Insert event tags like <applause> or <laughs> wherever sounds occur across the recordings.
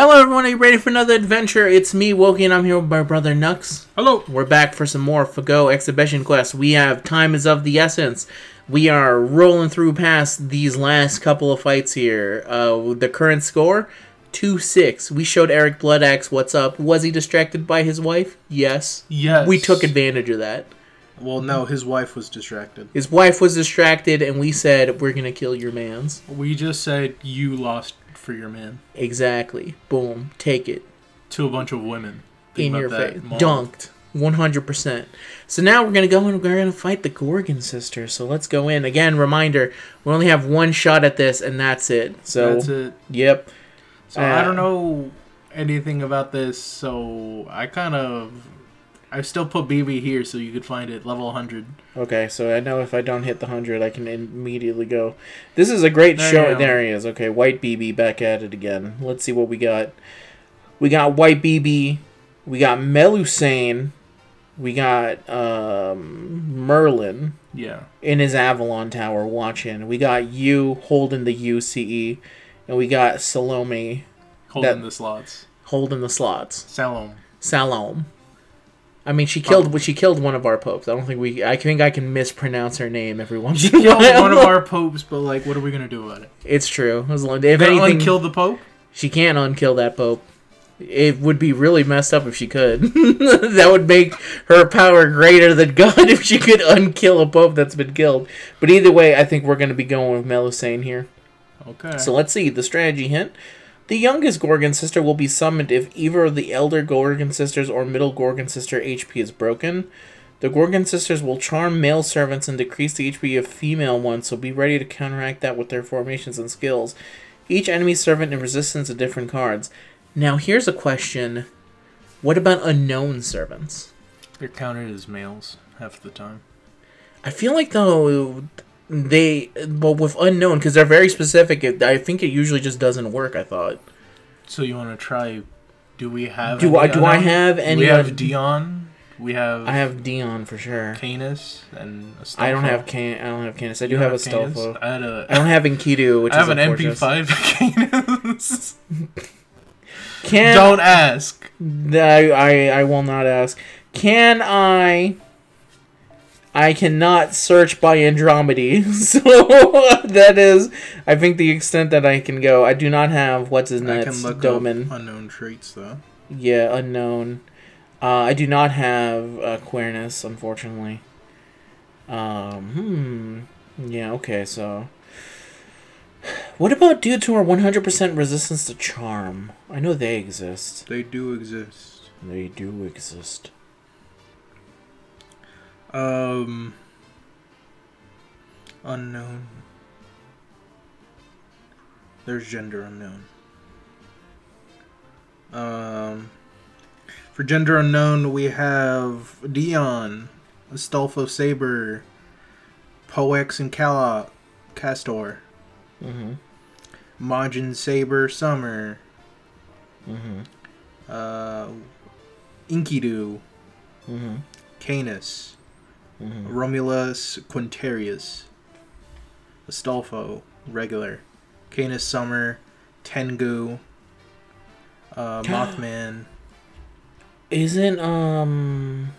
Hello, everyone. Are you ready for another adventure? It's me, Wokey, and I'm here with my brother Nux. Hello. We're back for some more Fago Exhibition Quest. We have Time is of the Essence. We are rolling through past these last couple of fights here. Uh, the current score 2 6. We showed Eric Bloodaxe what's up. Was he distracted by his wife? Yes. Yes. We took advantage of that. Well, no, his wife was distracted. His wife was distracted, and we said, We're going to kill your mans. We just said you lost for your man Exactly. Boom. Take it. to a bunch of women. in Think about your face. Mom. Dunked. 100%. So now we're going to go and we're going to fight the Gorgon sisters. So let's go in. Again, reminder, we only have one shot at this and that's it. So, That's it. yep. So I Uh, don't know anything about this, so I kind of. I still put BB here so you could find it level 100. Okay, so I know if I don't hit the 100, I can immediately go. This is a great There show. There he is. Okay, White BB back at it again. Let's see what we got. We got White BB. We got Melusine. We got um, Merlin. Yeah. in his Avalon Tower watching. We got you holding the UCE, and we got Salome Holding That- the slots. holding the slots. Salome. Salome. I mean, she killed. Oh. She killed one of our popes. I don't think we. I think I can mispronounce her name every once in a Killed one of our <laughs> popes, but like, what are we gonna do about it? It's true. As long, if Gonna anything, unkill the pope? she can't unkill that pope. It would be really messed up if she could. <laughs> that would make her power greater than God <laughs> if she could unkill a pope that's been killed. But either way, I think we're going to be going with Melusine here. Okay. So let's see the strategy hint. The youngest Gorgon sister will be summoned if either of the elder Gorgon sisters or middle Gorgon sister HP is broken. The Gorgon sisters will charm male servants and decrease the HP of female ones, so be ready to counteract that with their formations and skills. Each enemy servant in resistance to different cards. Now here's a question. What about unknown servants? They're counted as males half the time. I feel like though they but with unknown because they're very specific. It, I think it usually just doesn't work. I thought. So you want to try? Do we have? Do I do I have any? We have Dion. We have. I have Dion for sure. Canis and. Astolfo. I don't have can. I don't have Canis. I do You have Canis? Astolfo. I had a. I don't have Enkidu, which I have an. NP5 <laughs> Canis. Can don't ask. I, I I will not ask. Can I? I cannot search by Andromedy, <laughs> so that is, I think, the extent that I can go. I do not have what's his I nuts can look Doman. unknown traits though. Yeah, unknown. Uh, I do not have uh, queerness, unfortunately. Um, hmm. Yeah, okay, so. What about dudes who are 100% resistance to charm? I know they exist. They do exist. They do exist. Um. Unknown. There's gender unknown. Um. For gender unknown, we have Dion, Astolfo Saber, Poex and Cala, Castor, Mm-hmm. Majin Saber Summer, Mm-hmm. uh, Enkidu, Mm-hmm. Canis, Mm-hmm. Romulus Quintarius, Astolfo, regular, Canis Summer, Tengu, uh, <gasps> Mothman, Isn't, um.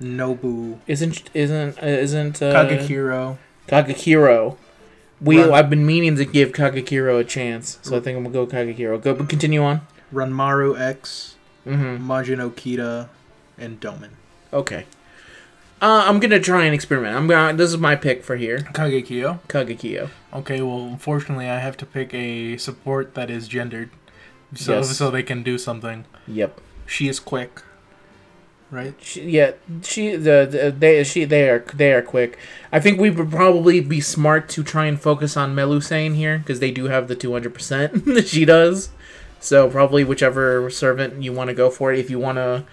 Nobu, Isn't, isn't, uh, isn't, uh. Kagekiyo, Kagekiyo. We, Run- I've been meaning to give Kagekiyo a chance, so I think I'm gonna go Kagekiyo. Go, but continue on. Ranmaru X, Mm-hmm. Majin Okita, and Doman. Okay. Uh, I'm gonna try and experiment. I'm gonna. This is my pick for here. Kagekiyo. Kagekiyo. Okay, well, unfortunately, I have to pick a support that is gendered, so Yes. so they can do something. Yep. She is quick, right? She, yeah. She. The, the. They. She. They are. They are quick. I think we would probably be smart to try and focus on Melusine here because they do have the 200. percent <laughs> that She does. So probably whichever servant you want to go for. If you want to.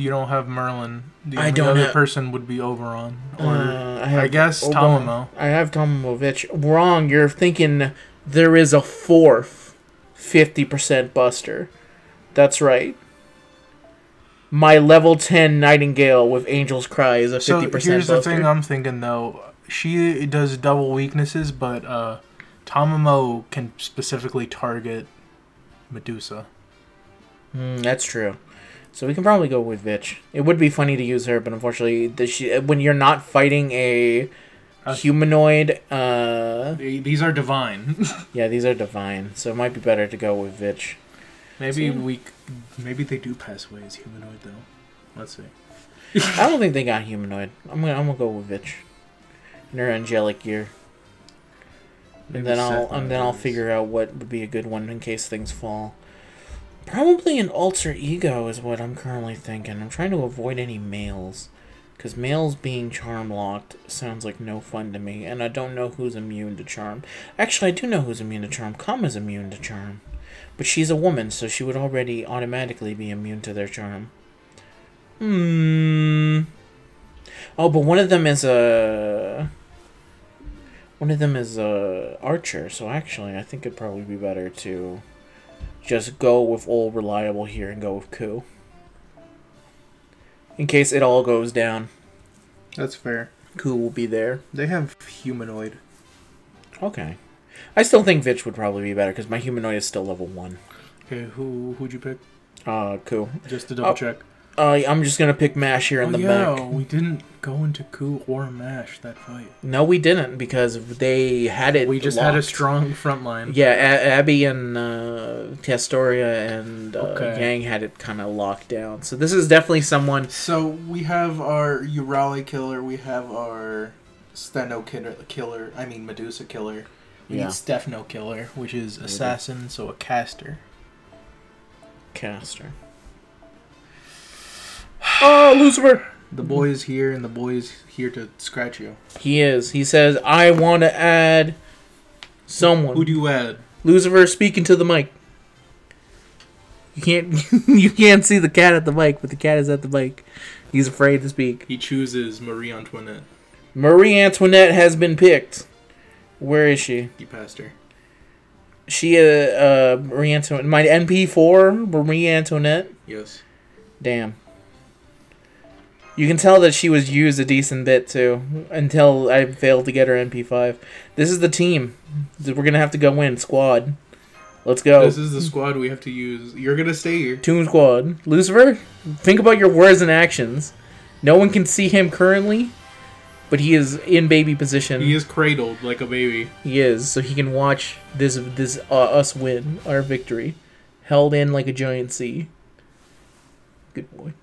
You don't have Merlin. The I don't other have- person would be Oberon, or Uh, I, I, guess Oberon. Tamamo. I have Tamamo Vitch. Wrong. You're thinking there is a fourth 50% buster. That's right. My level 10 Nightingale with Angel's Cry is a 50% So here's buster. the thing I'm thinking though. She does double weaknesses, but uh, Tamamo can specifically target Medusa. Mm, that's true. So we can probably go with Vitch. It would be funny to use her, but unfortunately, the, she, when you're not fighting a A- humanoid, uh, They- These are divine. <laughs> yeah, these are divine, so it might be better to go with Vitch. maybe So- we, maybe they do pass away as humanoid though. Let's see. <laughs> I don't think they got humanoid. I'm gonna, I'm gonna go with Vitch. In her angelic gear, Maybe and then I'll, and then I'll figure out what would be a good one in case things fall. Probably an alter ego is what I'm currently thinking. I'm trying to avoid any males. Because males being charm locked sounds like no fun to me, and I don't know who's immune to charm. Actually, I do know who's immune to charm. Kama's immune to charm. But she's a woman, so she would already automatically be immune to their charm. Hmm. Oh, but one of them is a. One of them is a archer, so actually, I think it'd probably be better to just go with all reliable here and go with Ku. In case it all goes down, That's fair. Ku will be there. They have humanoid. Okay. I still think Vitch would probably be better because my humanoid is still level one. Okay, who who'd you pick? Uh, Ku. Just to double Oh, check. Uh, I'm just gonna pick Mash here in oh the yeah, back. we didn't go into coup or mash that fight. No, we didn't because they had it. We just had a strong front line. Yeah, a- Abby and uh, Castoria and uh, Okay. Yang had it kind of locked down. So this is definitely someone. So we have our Euryale killer. We have our Stheno killer. Killer. I mean Medusa killer. We Yeah. need Stefano killer, which is assassin, so a caster. Caster. Oh, Lucifer! The boy is here, and the boy is here to scratch you. He is. He says, "I want to add someone." Who do you add? Lucifer speaking to the mic. You can't. <laughs> you can't see the cat at the mic, but the cat is at the mic. He's afraid to speak. He chooses Marie Antoinette. Marie Antoinette has been picked. Where is she? You passed her. She uh, uh Marie Antoinette. My NP4 Marie Antoinette. Yes. Damn. You can tell that she was used a decent bit too, until I failed to get her NP5. This is the team. We're gonna have to go in squad. Let's go. This is the squad we have to use. You're gonna stay here. Toon Squad. Lucifer, think about your words and actions. No one can see him currently, but he is in baby position. He is cradled like a baby. He is, so he can watch this this uh, us win our victory, held in like a giant sea. Good boy.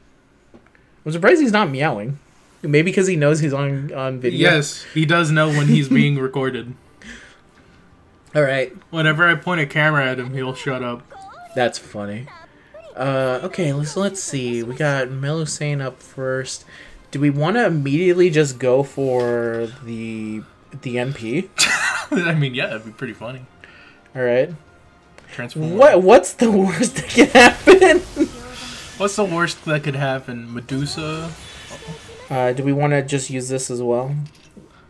I'm surprised he's not meowing. Maybe because he knows he's on on video. Yes, he does know when he's being <laughs> recorded. All right. Whenever I point a camera at him, he'll shut up. That's funny. Uh, okay, let's let's see. We got Melusine up first. Do we want to immediately just go for the the NP? <laughs> I mean, yeah, that'd be pretty funny. All right. Transform. What what's the worst that can happen? <laughs> What's the worst that could happen? Medusa. Uh, do we want to just use this as well?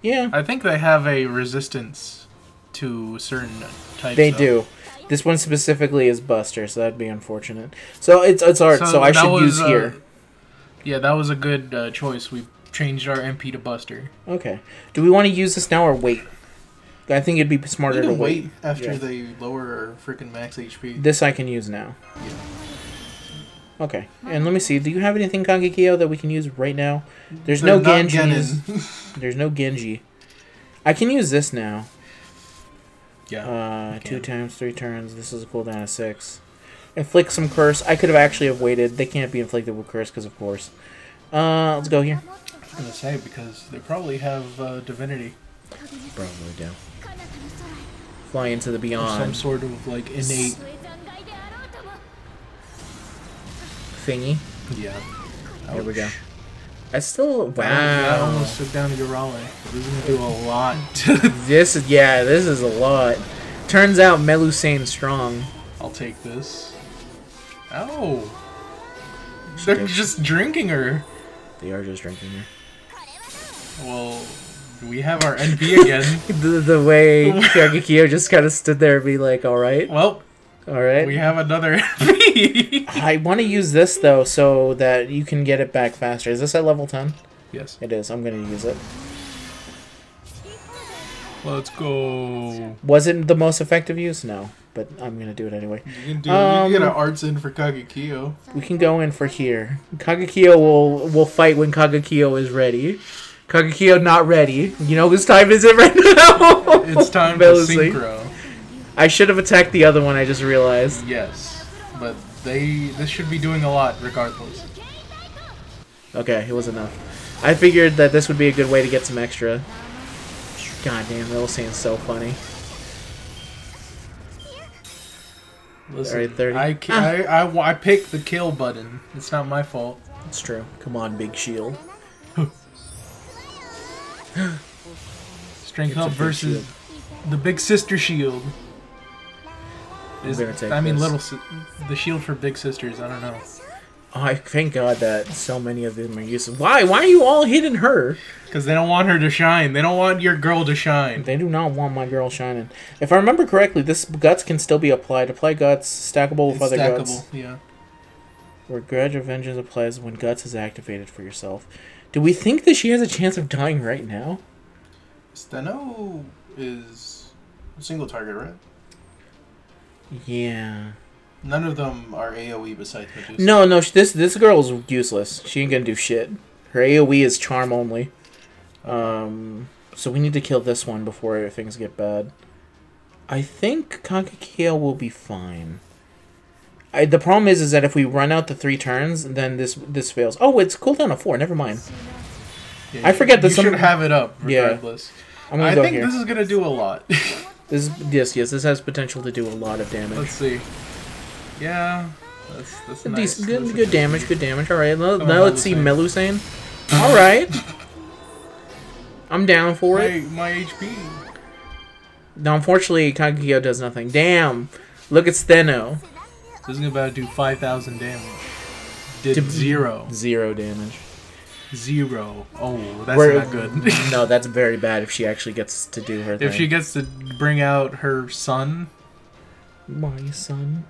Yeah, I think they have a resistance to certain types. they of- do. This one specifically is Buster, so that'd be unfortunate. So it's it's art. So, I should was, use uh, here. Yeah, that was a good uh, choice. We changed our NP to Buster. Okay. Do we want to use this now or wait? I think it'd be smarter to wait. after Yeah. they lower our freaking max HP. This I can use now. Okay, and let me see. Do you have anything Kagekiyo that we can use right now? There's no They're not Genji. <laughs> There's no Genji. I can use this now. yeah. Uh, two times three turns. This is a cooldown of six. Inflict some curse. I could have actually have waited. They can't be inflicted with curse because of course. Uh, let's go here. I was gonna say because they probably have uh, divinity Probably do. Fly into the or some sort of like innate. Thingy. Yeah. Here we go. Ouch. I still Wow. I almost took down Euryale. This is gonna do a lot. <laughs> This is yeah. This is a lot. Turns out Melusine's strong. I'll take this. Oh. They're just drinking her. They are just drinking her. Well, we have our NP again. <laughs> The, the way <laughs> Kagekiyo just kind of stood there and be like, all right, well, all right. we have another. I want to use this though so that you can get it back faster. Is this at level 10? yes. It is. I'm going to use it. Let's go. Was it the most effective use? No, but I'm gonna do it anyway. You can do. Um, you get an arts in for Kagekiyo. We can go in for here. Kagekiyo will will fight when Kagekiyo is ready. Kagekiyo not ready. You know whose time is it right now? It's time <laughs> to Melusine. synchro. I should have attacked the other one. I just realized. Yes, but they this should be doing a lot regardless. Okay, it was enough. I figured that this would be a good way to get some extra. God damn, Melusine's so funny. Listen, Alright, 30. I, ca- ah. I, I, I picked the kill button. It's not my fault. It's true. Come on, big shield. <gasps> Strength up versus the big sister shield. Is, I mean, this. little the shield for big sisters. I don't know. Oh, I thank God that so many of them are using. Why? Why are you all hitting her? Because they don't want her to shine. They don't want your girl to shine. They do not want my girl shining. If I remember correctly, this guts can still be applied. Apply guts, stackable with It's other stackable. guts. Yeah. Where Grudge of Vengeance applies when guts is activated for yourself. Do we think that she has a chance of dying right now? Stheno is a single target, right? Yeah. None of them are AOE besides Medusa. No, no. This this girl is useless. She ain't gonna do shit. Her AOE is charm only. Um. So we need to kill this one before things get bad. I think Kagekiyo will be fine. I, the problem is, is that if we run out the three turns, then this this fails. Oh, it's cooldown of four. Never mind. Yeah, I forget that you some- should have it up Yeah. regardless. Gonna I think here. this is gonna do a lot. <laughs> This yes, yes, this has potential to do a lot of damage. Let's see. Yeah, that's that's Good, nice. decent- good, good damage, good damage. All right, now, now let's see Melusine. All right, <laughs> I'm down for it. My, my HP. Now, unfortunately, Kagekiyo does nothing. Damn, look at Stheno, This is about to do five thousand damage. Did Did- zero, zero damage. Zero. Oh, that's We're- not good. <laughs> no, that's very bad if she actually gets to do her thing. if she gets to bring out her son. my son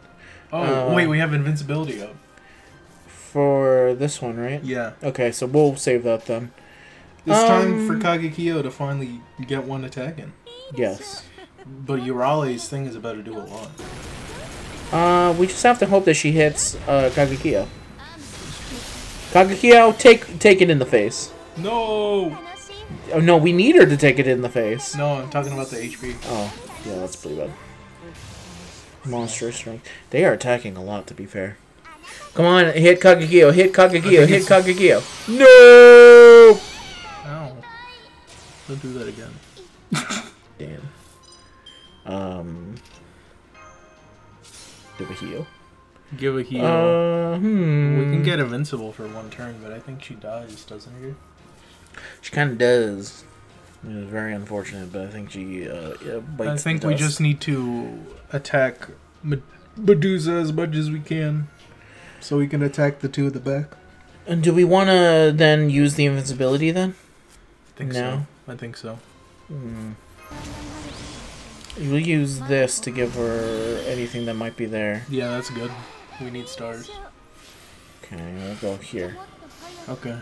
Oh Uh, wait, we have invincibility up. for this one, right? Yeah, Okay, so we'll save that then. it's time for Um, Kagekiyo to finally get one attack in. Yes. But Euryale's thing is about to do a lot. Uh, we just have to hope that she hits uh, Kagekiyo. Kagekiyo, take take it in the face. No, Oh no, we need her to take it in the face. no, I'm talking about the HP. Oh, yeah, that's pretty bad. Monster strength. They are attacking a lot, to be fair. Come on, hit Kagekiyo, hit Kagekiyo, hit <laughs> it's- No! Ow! Don't do that again. <laughs> Damn. Um. Do a heal. Give a heal. Uh, hmm. we can get invincible for one turn, but I think she dies, doesn't she? She kind of does. It was very unfortunate, but I think she uh, yeah, bites I the think we just need to attack Medusa as much as we can, so we can attack the two at the back. And do we want to then use the invincibility then? I think No. so. I think so. Hmm. We'll use this to give her anything that might be there. Yeah, that's good. We need stars. Okay, we'll go here. Okay.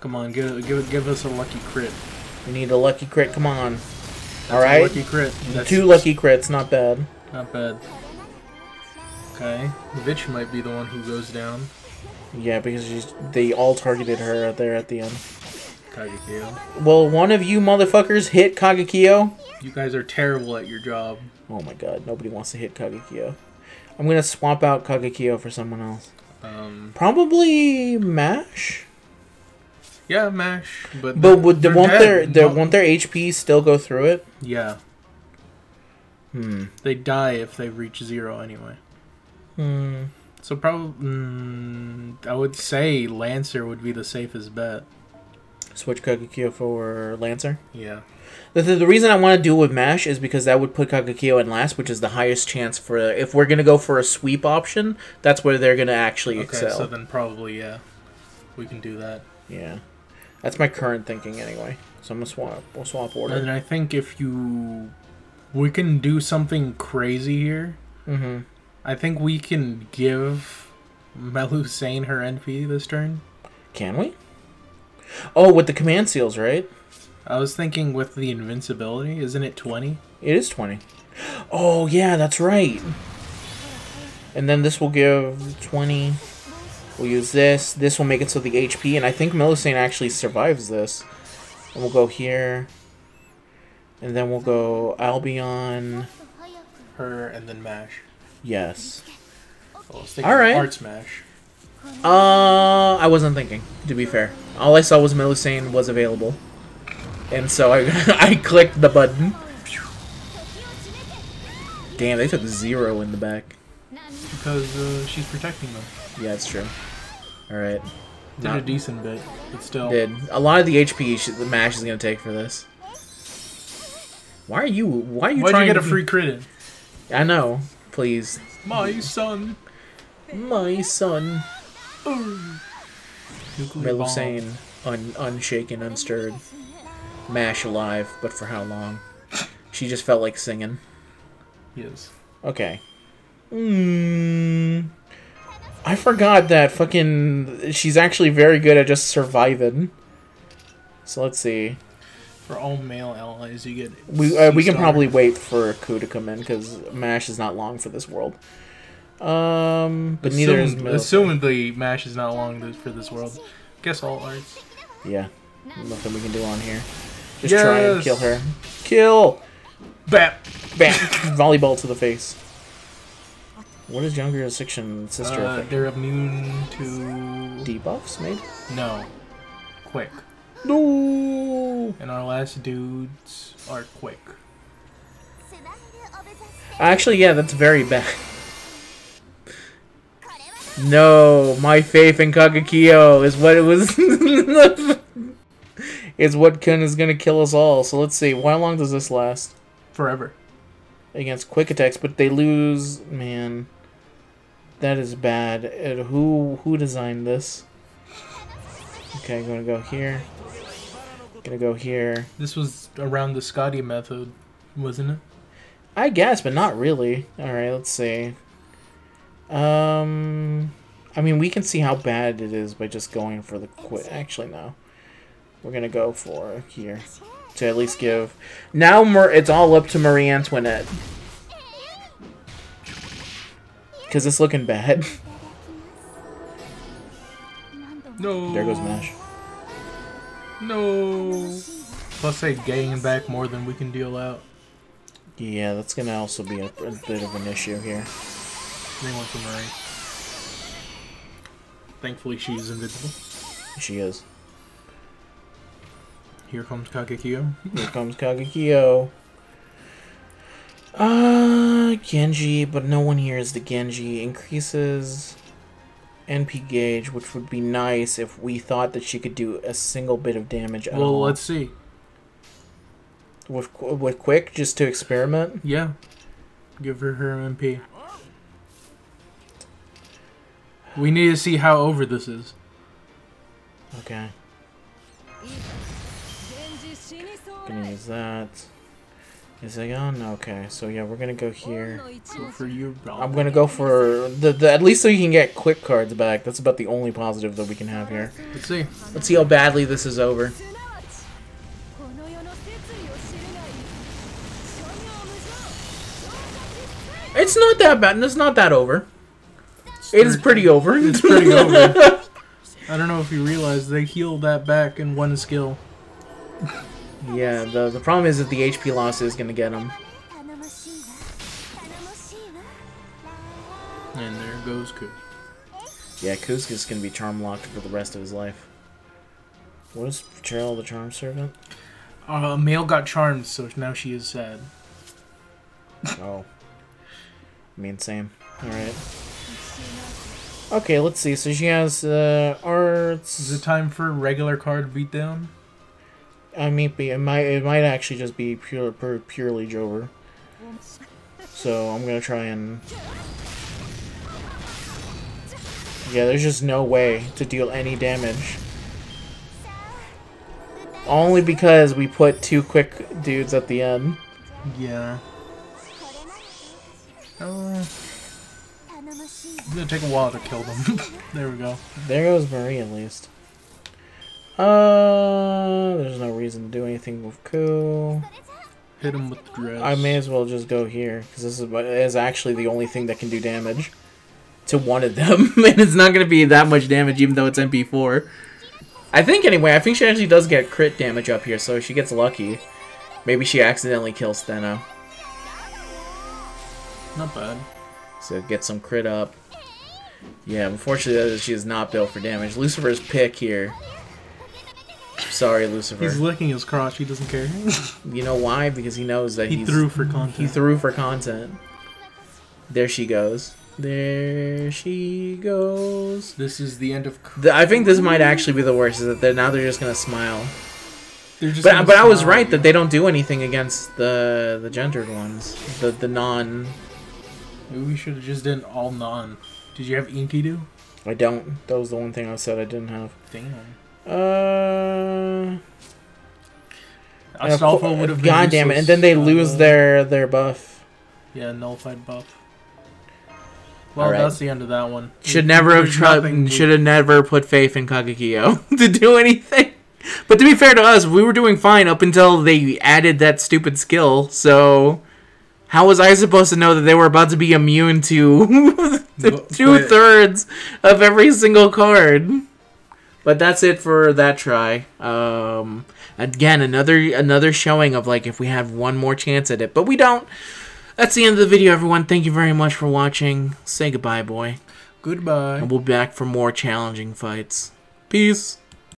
Come on, give give give us a lucky crit. We need a lucky crit. Come on. All a lucky crit. That's Two lucky crits, not bad. Not bad. Okay, The Vitch might be the one who goes down. Yeah, because she's, they all targeted her out there at the end. Kagekiyo. Well, one of you motherfuckers hit Kagekiyo. You guys are terrible at your job. Oh my god, nobody wants to hit Kagekiyo. I'm gonna swap out Kagekiyo for someone else. Um, Probably Mash. yeah, mash, but But would the, won't dead. their, their No- won't their HP still go through it? Yeah, Hmm. they die if they reach zero anyway. Hmm. So probably, mm, I would say Lancer would be the safest bet. Switch Kagekiyo for Lancer. Yeah. The, the, the reason I want to do it with Mash is because that would put Kagekiyo in last, which is the highest chance for. If we're gonna go for a sweep option, that's where they're gonna actually Okay, excel. so then probably yeah, we can do that. Yeah, that's my current thinking anyway. So I'm gonna swap. We'll swap order. And I think if you, we can do something crazy here. Mm-hmm. I think we can give Melusine her NP this turn. Can we? Oh, with the command seals, right? I was thinking with the invincibility, isn't it 20? It is 20. Oh, yeah, that's right. And then this will give 20. We'll use this. This will make it so the HP, and I think Millicent actually survives this. And we'll go here. And then we'll go Albion. Her and then Mash. Yes. Oh, I was thinking Alright. Art Smash. Uh, I wasn't thinking, to be fair. All I saw was Millicent was available. And so I, <laughs> I clicked the button. Damn, they took zero in the back. Because uh, she's protecting them. Yeah, it's true. Alright. Did a decent bit, but still. Did. A lot of the HP sh- the MASH is going to take for this. Why are you, why are you Why'd you get a free crit in? I know. Please. My son. My son. Millicent, un- unshaken, unstirred. MASH alive, but for how long? She just felt like singing. Yes. Okay. Mm, I forgot that fucking. She's actually very good at just surviving. So let's see. For all male allies, you get. We uh, we can probably wait for Ku to come in because Mash is not long for this world. Um, but neither is Assume, Mil- assumedly, Mash is not long for this world. Guess all arts. Yeah, nothing we can do on here. Just try and kill her. Kill. Bap. Bam! <laughs> Volleyball to the face. What is younger section sister Uh, they're immune to. Debuffs, maybe? No. Quick. No. And our last dudes are quick. Actually, yeah, that's very bad. <laughs> No, my faith in Kagekiyo is what it was. <laughs> is what can is gonna kill us all. So let's see. How long does this last? Forever. Against quick attacks, but they lose. Man, that is bad. And who who designed this? Okay, I'm gonna go here. Gonna go here. This was around the Scotty method, wasn't it? I guess, but not really. All right, let's see. Um, I mean, we can see how bad it is by just going for the quit. Actually, no. We're gonna go for here to at least give. Now, it's all up to Marie Antoinette because it's looking bad. <laughs> No. there goes Mash. No. Plus, they gain back more than we can deal out. Yeah, that's gonna also be a, a bit of an issue here. They for Murray. Thankfully, she's invisible. She is. Here comes Kagekiyo. Here comes Kagekiyo. Uh, Genji, but no one here is the Genji. Increases NP gauge, which would be nice if we thought that she could do a single bit of damage at Well, all. let's see. With, with Quick, just to experiment. Yeah. Give her her NP. We need to see how over this is. Okay, gonna use that. Is it on? Okay, so yeah, we're gonna go here. Go for you, I'm gonna go for the, the at least so you can get quick cards back. That's about the only positive that we can have here. Let's see. Let's see how badly this is over. It's not that bad. and It's not that over. It is pretty over. It's pretty over. <laughs> I don't know if you realize they heal that back in one skill. Yeah. The the problem is that the HP loss is gonna get him. And there goes Ku. Yeah, Kuzka's gonna be charm locked for the rest of his life. What is of the Charm Servant? Uh, Male got charmed, so now she is sad. <laughs> Oh. I mean, same. Alright. Okay, let's see. So she has uh, arts. Is it time for regular card beatdown? I mean, be- it might it might actually just be pure, pure purely Jover. So I'm gonna try and. Yeah, there's just no way to deal any damage. Only because we put two quick dudes at the end. Yeah. Uh, it's gonna take a while to kill them. <laughs> there we go. There goes Marie at least. Uh, there's no reason to do anything with Ku. Hit him with the dress. I may as well just go here because this is, is actually the only thing that can do damage to one of them, <laughs> and it's not going to be that much damage even though it's NP4. I think anyway. I think she actually does get crit damage up here, so she gets lucky. Maybe she accidentally kills Stheno. Not bad. So get some crit up. Yeah, unfortunately she is not built for damage. Lucifer's pick here. Sorry, Lucifer. He's licking his crotch. He doesn't care. <laughs> you know why? Because he knows that he he's, threw for content. He threw for content. There she goes. There she goes. This is the end of. The, I think this might actually be the worst. Is that they're, now they're just gonna smile. They're just But gonna but I was smile. right that they don't do anything against the the gendered ones. The the non. Maybe we should have just done all non. Did you have Enkidu? I don't. That was the one thing I said I didn't have. Damn. Uh. Astolfo would have been. God damn it! And then they lose the- their their buff. Yeah, nullified buff. Well, Alright. that's the end of that one. Should never have tried. Should have never put faith in Kagekiyo <laughs> to do anything. But to be fair to us, we were doing fine up until they added that stupid skill. So, how was I supposed to know that they were about to be immune to <laughs> two thirds of every single card? But that's it for that try. Um, again, another another showing of like if we have one more chance at it, but we don't. That's the end of the video, everyone. Thank you very much for watching. Say goodbye, boy. Goodbye. And we'll be back for more challenging fights. Peace.